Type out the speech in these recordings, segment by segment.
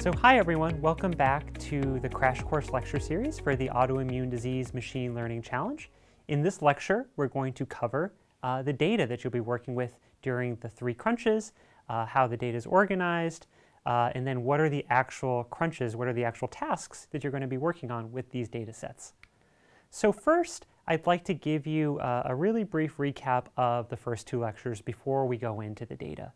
So hi everyone, welcome back to the Crash Course lecture series for the Autoimmune Disease Machine Learning Challenge. In this lecture, we're going to cover uh, the data that you'll be working with during the three crunches, uh, how the data is organized, uh, and then what are the actual crunches, what are the actual tasks that you're going to be working on with these data sets. So first, I'd like to give you uh, a really brief recap of the first two lectures before we go into the data.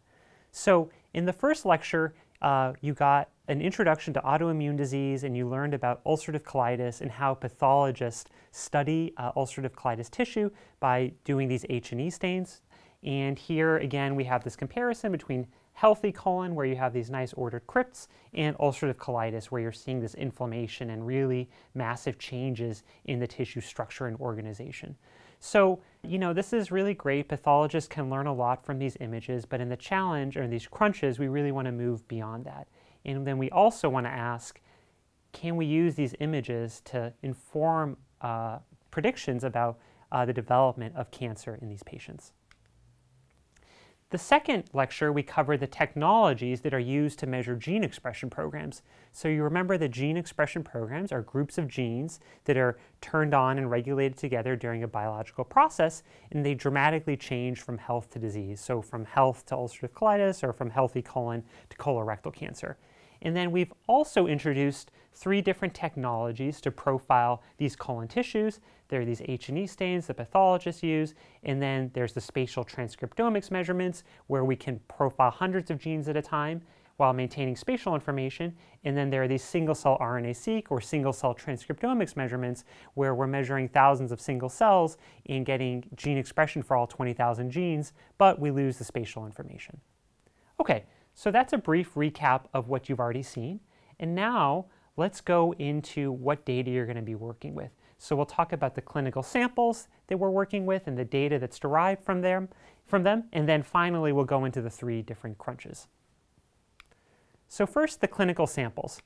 So in the first lecture, uh, you got an introduction to autoimmune disease and you learned about ulcerative colitis and how pathologists study uh, ulcerative colitis tissue by doing these H&E stains. And here again we have this comparison between healthy colon where you have these nice ordered crypts and ulcerative colitis where you're seeing this inflammation and really massive changes in the tissue structure and organization. So, you know, this is really great. Pathologists can learn a lot from these images, but in the challenge or in these crunches, we really want to move beyond that. And then we also want to ask, can we use these images to inform uh, predictions about uh, the development of cancer in these patients? The second lecture, we cover the technologies that are used to measure gene expression programs. So you remember that gene expression programs are groups of genes that are turned on and regulated together during a biological process, and they dramatically change from health to disease. So from health to ulcerative colitis or from healthy colon to colorectal cancer. And then we've also introduced three different technologies to profile these colon tissues. There are these H&E stains that pathologists use, and then there's the spatial transcriptomics measurements where we can profile hundreds of genes at a time while maintaining spatial information. And then there are these single-cell RNA-seq or single-cell transcriptomics measurements where we're measuring thousands of single cells and getting gene expression for all 20,000 genes, but we lose the spatial information. Okay, so that's a brief recap of what you've already seen. And now let's go into what data you're going to be working with. So we'll talk about the clinical samples that we're working with and the data that's derived from them, from them. And then finally, we'll go into the three different crunches. So first, the clinical samples.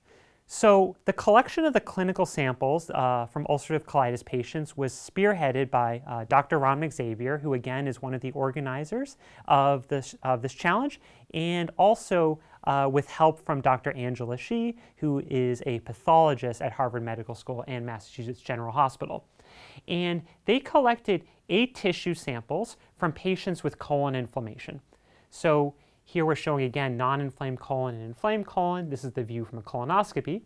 So the collection of the clinical samples uh, from ulcerative colitis patients was spearheaded by uh, Dr. Ramnik Xavier, who again is one of the organizers of this, of this challenge, and also uh, with help from Dr. Angela Shih, who is a pathologist at Harvard Medical School and Massachusetts General Hospital. And they collected eight tissue samples from patients with colon inflammation. So here we're showing again non-inflamed colon and inflamed colon. This is the view from a colonoscopy.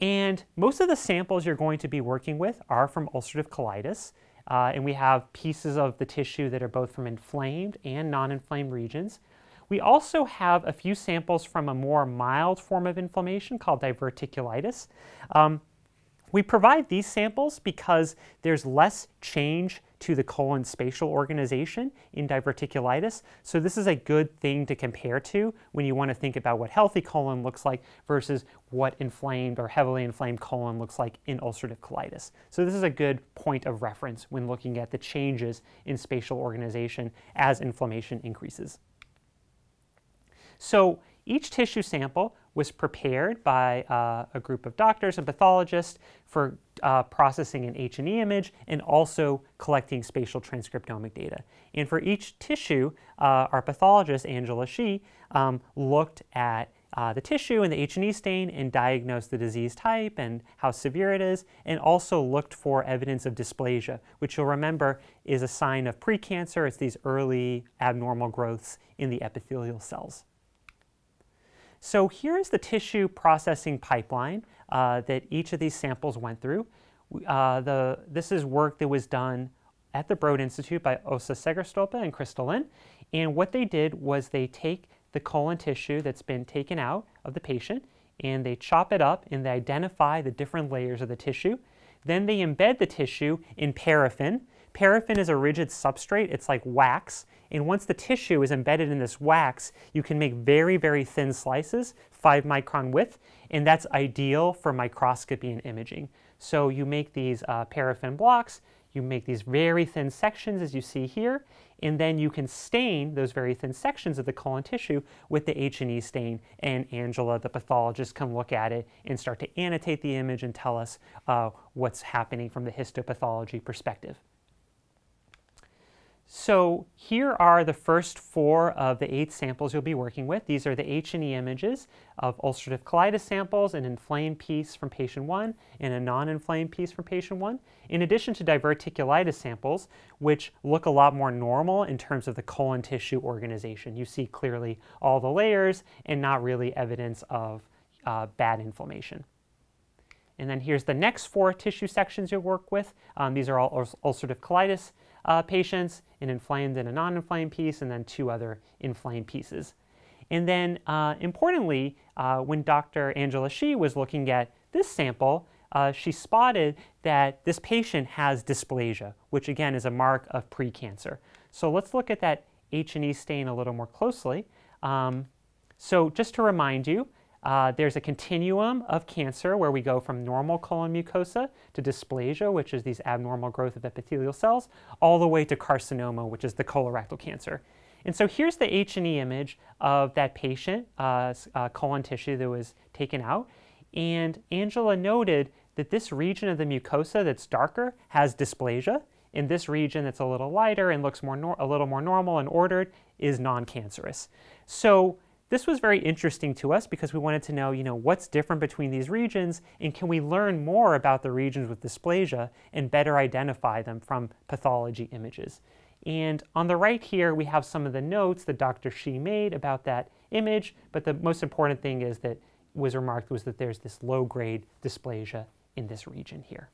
And most of the samples you're going to be working with are from ulcerative colitis. Uh, and we have pieces of the tissue that are both from inflamed and non-inflamed regions. We also have a few samples from a more mild form of inflammation called diverticulitis. Um, we provide these samples because there's less change to the colon spatial organization in diverticulitis. So this is a good thing to compare to when you want to think about what healthy colon looks like versus what inflamed or heavily inflamed colon looks like in ulcerative colitis. So this is a good point of reference when looking at the changes in spatial organization as inflammation increases. So each tissue sample was prepared by uh, a group of doctors and pathologists for uh, processing an H&E image and also collecting spatial transcriptomic data. And for each tissue, uh, our pathologist, Angela Shih, um, looked at uh, the tissue and the H&E stain and diagnosed the disease type and how severe it is, and also looked for evidence of dysplasia, which you'll remember is a sign of precancer. It's these early abnormal growths in the epithelial cells. So here's the tissue processing pipeline uh, that each of these samples went through. Uh, the, this is work that was done at the Broad Institute by Åsa Segerstolpe and Crystal Lin. And what they did was they take the colon tissue that's been taken out of the patient and they chop it up and they identify the different layers of the tissue. Then they embed the tissue in paraffin. Paraffin is a rigid substrate, it's like wax, and once the tissue is embedded in this wax, you can make very, very thin slices, 5 micron width, and that's ideal for microscopy and imaging. So you make these uh, paraffin blocks, you make these very thin sections as you see here, and then you can stain those very thin sections of the colon tissue with the H&E stain, and Angela, the pathologist, can look at it and start to annotate the image and tell us uh, what's happening from the histopathology perspective. So here are the first four of the eight samples you'll be working with. These are the H&E images of ulcerative colitis samples, an inflamed piece from patient one and a non-inflamed piece from patient one, in addition to diverticulitis samples, which look a lot more normal in terms of the colon tissue organization. You see clearly all the layers and not really evidence of uh, bad inflammation. And then here's the next four tissue sections you'll work with. Um, these are all ulcerative colitis uh, patients, an inflamed and a non-inflamed piece, and then two other inflamed pieces. And then uh, importantly, uh, when Dr. Angela Shih was looking at this sample, uh, she spotted that this patient has dysplasia, which again is a mark of precancer. So let's look at that H&E stain a little more closely. Um, so just to remind you, uh, there's a continuum of cancer where we go from normal colon mucosa to dysplasia, which is these abnormal growth of epithelial cells, all the way to carcinoma, which is the colorectal cancer. And so here's the H&E image of that patient, uh, uh, colon tissue that was taken out. And Angela noted that this region of the mucosa that's darker has dysplasia. In this region that's a little lighter and looks more a little more normal and ordered is non-cancerous. So this was very interesting to us because we wanted to know, you know, what's different between these regions and can we learn more about the regions with dysplasia and better identify them from pathology images. And on the right here, we have some of the notes that Dr. Shih made about that image, but the most important thing is that was remarked was that there's this low-grade dysplasia in this region here.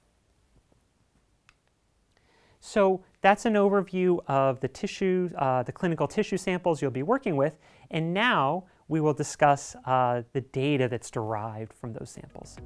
So that's an overview of the tissue, uh, the clinical tissue samples you'll be working with. And now we will discuss uh, the data that's derived from those samples.